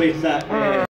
exactly that. Mm.